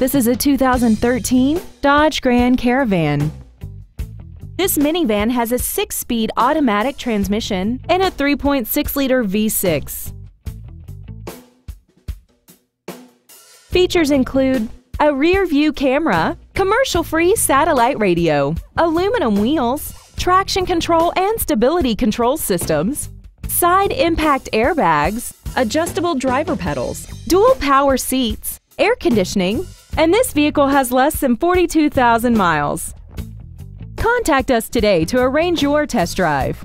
This is a 2013 Dodge Grand Caravan. This minivan has a six-speed automatic transmission and a 3.6-liter V6. Features include a rear-view camera, commercial-free satellite radio, aluminum wheels, traction control and stability control systems, side impact airbags, adjustable driver pedals, dual power seats, air conditioning, and this vehicle has less than 42,000 miles. Contact us today to arrange your test drive.